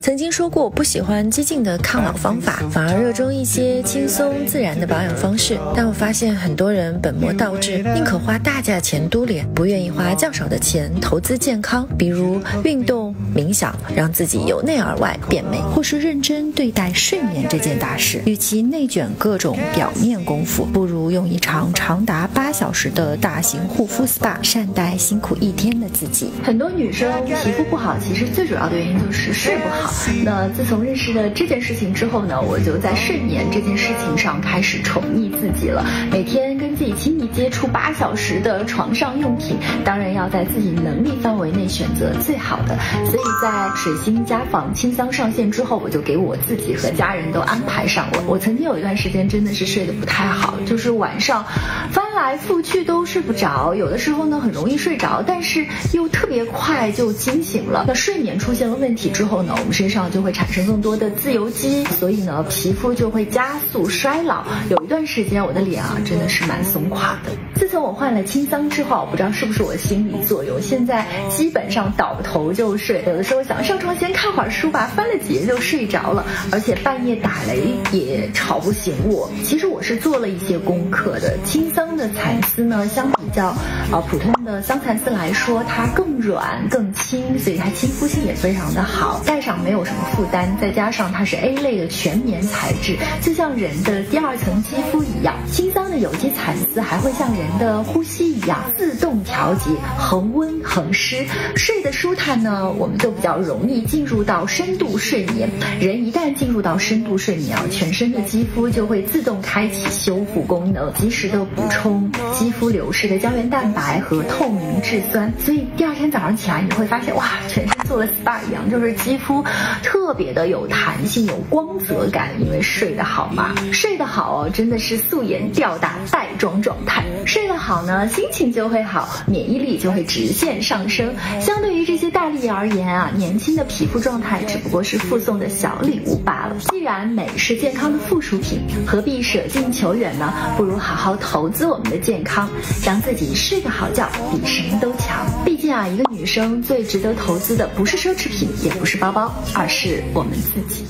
曾经说过，我不喜欢激进的抗老方法，反而热衷一些轻松自然的保养方式。但我发现很多人本末倒置，宁可花大价钱嘟脸，不愿意花较少的钱投资健康，比如运动、冥想，让自己由内而外变美，或是认真对待睡眠这件大事。与其内卷各种表面功夫，不如用一场长达八小时的大型护肤 SPA 善待辛苦一天的自己。很多女生皮肤不好，其实最主要的原因就是睡不好。那自从认识了这件事情之后呢，我就在睡眠这件事情上开始宠溺自己了。每天跟自己亲密接触八小时的床上用品，当然要在自己能力范围内选择最好的。所以在水星家纺清香上线之后，我就给我自己和家人都安排上了。我曾经有一段时间真的是睡得不太好，就是晚上翻来覆去都睡不着，有的时候呢很容易睡着，但是又特别快就惊醒了。那睡眠出现了问题之后呢，我们身上就会产生更多的自由基，所以呢皮肤就会加速衰老。有一段时间我的脸啊真的是蛮松垮的。自从我换了清桑之后，我不知道是不是我心理作用，现在基本上倒头就睡，有的时候想上床先看会儿书吧，翻了几页就睡着了，而且半夜打雷也吵不醒我。其实我是做了一些功课的，清桑的蚕丝呢，相比较呃普通的桑蚕丝来说，它更软更轻，所以它亲肤性也非常的好，戴上没有什么负担，再加上它是 A 类的全棉材质，就像人的第二层肌肤一样。清香的有机蚕丝还会像人的呼吸一样自动调节恒温恒湿，睡得舒坦呢，我们就比较容易进入到深度睡眠。人一旦进入到深度睡眠啊，全身的肌肤就会自动开启修复功能，及时的补充肌肤流失的胶原蛋白和透明质酸，所以第二天早上起来你会发现哇，全身做了 SPA 一样，就是肌肤特别的有弹性、有光泽感，因为睡得好嘛。睡得好哦，真的是素颜吊打带妆状态。睡得好呢，心情就会好，免疫力就会直线上升。相对于这些大力而言啊，年轻的皮肤状态只不过是附送的小礼物罢了。既然美是健康的附属品，何必舍近求远呢？不如好好投资我们的健康，让自己睡个好觉比什么都强。毕竟啊，一个女生最值得投资的不是奢侈品，也不是包包，而是我们自己。